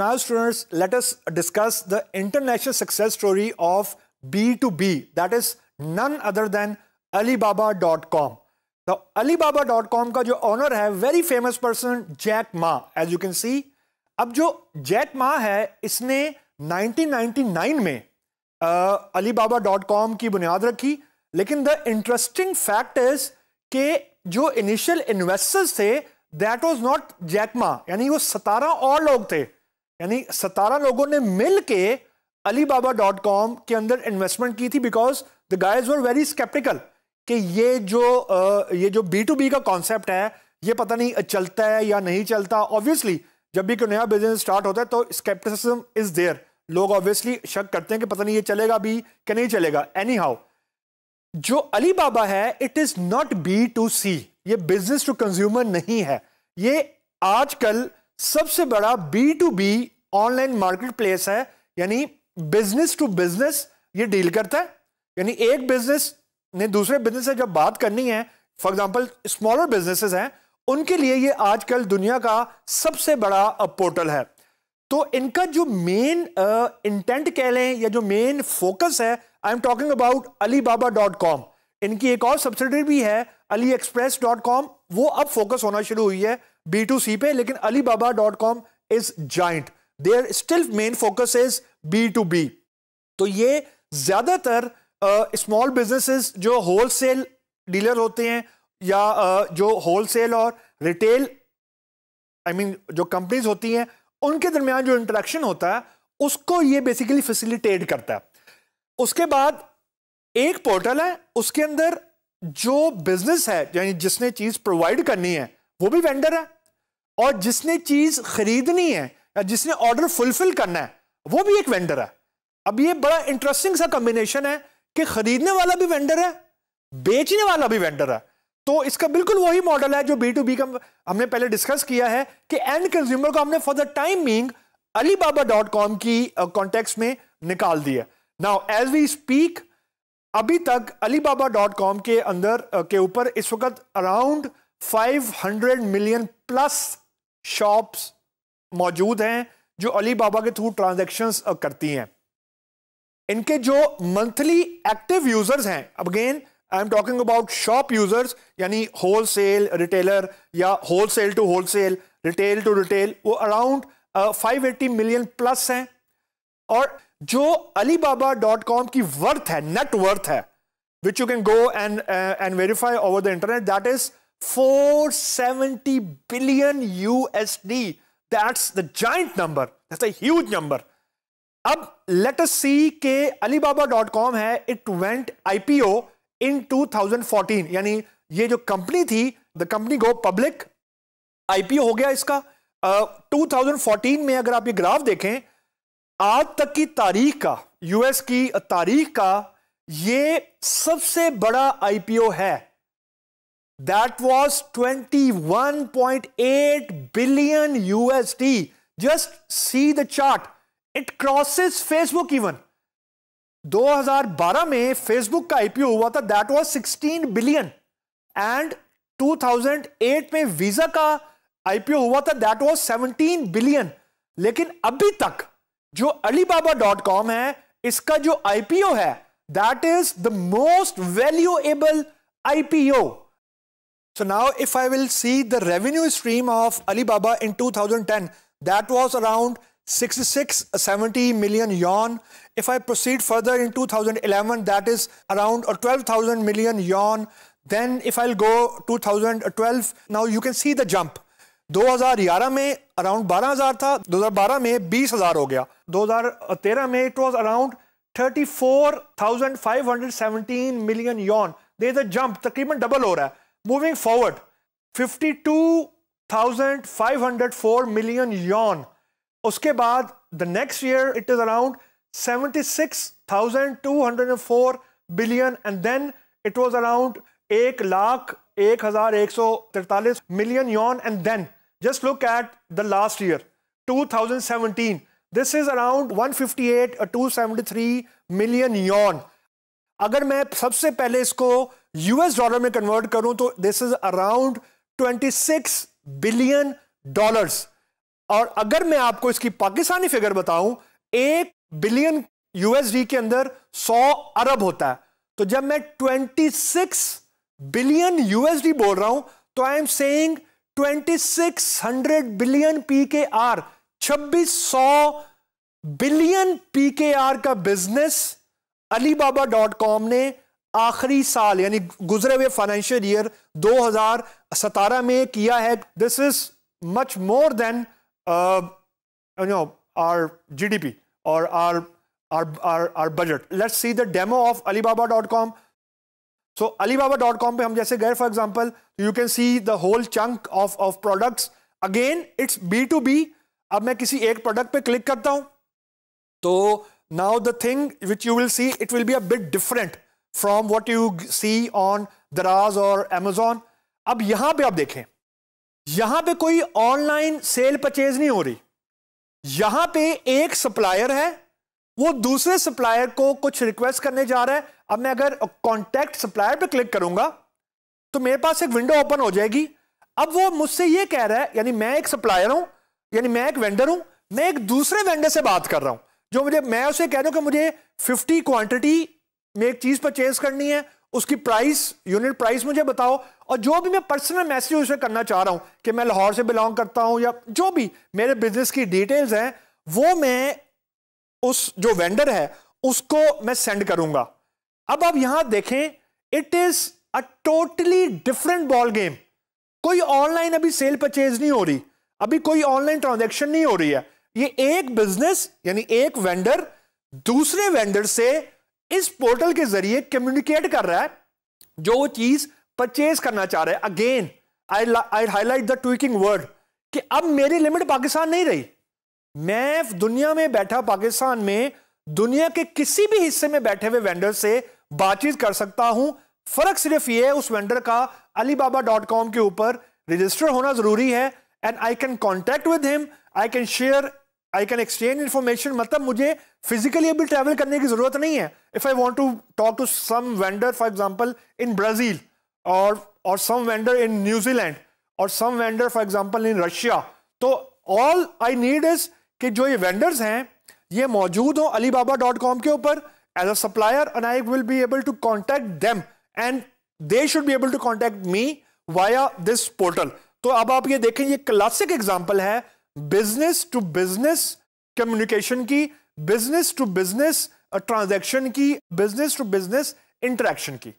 now, students, let us discuss the international success story of B2B. That is none other than Alibaba.com. Now, Alibaba.com का जो owner है very famous person Jack Ma as you can see अब जो Jack Ma है इसने 1999 में Alibaba dot com की बुनियाद रखी लेकिन द इंटरेस्टिंग फैक्ट इज़ के जो इनिशियल इन्वेस्टर्स थे that was not Jack Ma यानी वो सतारह और लोग थे यानी सतारह लोगों ने मिल के अली बाबा डॉट कॉम के अंदर इन्वेस्टमेंट की थी because the guys were very sceptical कि ये जो ये जो बी टू बी का कॉन्सेप्ट है, ये पता नहीं चलता है या नहीं चलता। ऑब्वियसली जब भी कोई नया बिज़नेस स्टार्ट होता है तो स्केप्टिसिज्म इज़ देयर लोग ऑब्वियसली शक करते हैं कि पता नहीं ये चलेगा भी कि नहीं चलेगा। एनी हाउ जो अली बाबा है it is not B to C ये बिज़नेस टू कंज्यूमर नहीं है। ये आजकल सबसे बड़ा B to B online market place है, यानी बिज़नेस टू बिज़नेस ये डील करता है। यानी एक बिज़नेस ने दूसरे बिज़नेस से जब बात करनी है फॉर एग्ज़ाम्पल स्मॉलर बिजनेसेस हैं, उनके लिए ये आजकल दुनिया का सबसे बड़ा पोर्टल है। तो इनका जो मेन इंटेंट कह लें, या जो मेन फोकस है I am talking about Alibaba dot com इनकी एक और सब्सिडरी भी है अली एक्सप्रेस डॉट कॉम वो अब फोकस होना शुरू हुई है बी टू सी पे लेकिन Alibaba dot com is joint there still main focus is B to B तो ये ज़्यादातर स्मॉल बिजनेसेस जो होलसेल डीलर होते हैं या uh, जो होलसेल और रिटेल आई मीन जो कंपनीज़ होती हैं उनके दरमियान जो इंटरेक्शन होता है उसको ये बेसिकली फैसिलिटेट करता है। उसके बाद एक पोर्टल है उसके अंदर जो बिज़नेस है यानी जिसने चीज़ प्रोवाइड करनी है वो भी वेंडर है। और जिसने चीज़ खरीदनी है या जिसने ऑर्डर फुलफिल करना है, वो भी एक वेंडर है। अब ये बड़ा इंटरेस्टिंग सा कॉम्बिनेशन है कि खरीदने वाला भी वेंडर है, बेचने वाला भी वेंडर है। तो इसका बिल्कुल वही मॉडल है जो बी टू बी का हमने पहले डिस्कस किया है कि एंड कंज्यूमर को हमने for the time being Alibaba dot com की कॉन्टेक्स्ट में निकाल दिया। नाउ एज वी स्पीक अभी तक अली बाबा डॉट कॉम के अंदर के ऊपर इस वक्त अराउंड 500 मिलियन प्लस शॉप्स मौजूद हैं जो अली बाबा के थ्रू ट्रांजेक्शन्स करती हैं। इनके जो मंथली एक्टिव यूज़र्स हैं, again, I am talking about shop users, यानी होल सेल रिटेलर, या wholesale to wholesale retail to retail, वो around five eighty million plus हैं। और जो अली बाबा डॉट कॉम की वर्थ है, नेट वर्थ है which you can go and and verify over the internet that is 470 billion USD that's the giant number that's a huge number अब let us see के Alibaba dot com है it went IPO in 2014 यानी ये जो company थी the company go public IPO हो गया इसका। uh, 2014 में अगर आप ये ग्राफ देखें आज तक की तारीख का यूएस की तारीख का ये सबसे बड़ा आईपीओ है। That was 21.8 billion USD just see the chart it crosses Facebook even 2012 में फेसबुक का आईपीओ हुआ था दैट वाज 16 बिलियन एंड 2008 में वीज़ा का आईपीओ हुआ था दैट वाज 17 बिलियन लेकिन अभी तक जो अलीबाबा डॉट कॉम है, इसका जो आईपीओ है that is the most valuable IPO So now if I will see the revenue stream of Alibaba in 2010, that was around 66, 70 million yuan. If I proceed further in 2011, that is around 12,000 million yuan. Then if I'll go 2012, now you can see the jump. 2011 में around 12000 था 2012 में 20000 हो गया 2013 में it was around 34,517 million yuan there a jump तकरीबन double हो रहा है मूविंग फॉरवर्ड 52,504 मिलियन यॉन उसके बाद the next year it is around 76,204 billion and then it was around एक लाख एक हजार एक सौ तिरतालीस million yuan and then just look at the last year 2017 this is around 158 273 million yuan अगर मैं सबसे पहले इसको यूएस डॉलर में कन्वर्ट करूँ तो this is around 26 billion dollars और अगर मैं आपको इसकी पाकिस्तानी फिगर बताऊँ, एक बिलियन यूएसडी के अंदर 100 अरब होता है। तो जब मैं 26 बिलियन यूएसडी बोल रहा हूँ तो I am saying 2600 billion P के आर छब्बीस बिलियन पी के आर का बिज़नेस अलीबाबा डॉट कॉम ने आखिरी साल, यानी गुजरे हुए फाइनेंशियल ईयर 2017 में किया है। This is much more than no our GDP और our our our our budget let's see the demo of Alibaba dot com so Alibaba dot com पर हम जैसे गए for example you can see the whole chunk of of products again it's B to B अब मैं किसी एक product पे click करता हूँ। तो now the thing which you will see it will be a bit different from what you see on Daraz और Amazon अब यहाँ पे आप देखें। यहाँ पे कोई ऑनलाइन सेल परचेज नहीं हो रही। यहाँ पे एक सप्लायर है, वो दूसरे सप्लायर को कुछ रिक्वेस्ट करने जा रहा है। अब मैं अगर कॉन्टैक्ट सप्लायर पे क्लिक करूँगा तो मेरे पास एक विंडो ओपन हो जाएगी। अब वो मुझसे ये कह रहा है, यानी मैं एक सप्लायर हूँ, यानी मैं एक वेंडर हूँ, मैं एक दूसरे वेंडर से बात कर रहा हूँ। जो मुझे, मैं उसे कह हूँ कि मुझे 50 क्वांटिटी में एक चीज़ परचेज करनी है, उसकी प्राइस यूनिट प्राइस मुझे बताओ, और जो भी मैं पर्सनल मैसेज उसे करना चाह रहा हूँ कि मैं लाहौर से बिलोंग करता हूँ या जो भी मेरे बिज़नेस की डिटेल्स हैं, वो मैं उस जो वेंडर है, उसको मैं सेंड करूँगा। अब आप यहाँ देखें it is a totally different ball game कोई ऑनलाइन अभी सेल परचेज नहीं हो रही, अभी कोई ऑनलाइन ट्रांजेक्शन नहीं हो रही है। ये एक बिज़नेस यानी एक वेंडर दूसरे वेंडर से इस पोर्टल के ज़रिए कम्युनिकेट कर रहा है, जो वो चीज़ परचेज करना चाह रहा है। Again I I highlight the tweaking word कि अब मेरी लिमिट पाकिस्तान नहीं रही। मैं दुनिया में बैठा पाकिस्तान में, दुनिया के किसी भी हिस्से में बैठे हुए वेंडर से बातचीत कर सकता हूँ। फ़र्क सिर्फ़ ये है, उस वेंडर का अलीबाबा डॉट कॉम के ऊपर रजिस्टर होना ज़रूरी है and I can contact with him I can share I can exchange information मतलब मुझे फिजिकली अभी ट्रैवल करने की ज़रूरत नहीं है. If I want to talk to some vendor for example in Brazil और और some vendor in New Zealand और some vendor for example in Russia तो ऑल आई नीड इज़ कि जो ये वेंडर्स हैं, ये मौजूद हो अली बाबा डॉट कॉम के ऊपर. As a supplier and I will be able to contact them and they should be able to contact me via this portal तो अब आप ये देखें, ये क्लासिक एग्ज़ाम्पल है बिज़नेस टू बिज़नेस कम्युनिकेशन की बिज़नेस टू बिज़नेस ट्रांजैक्शन की business to business interaction की।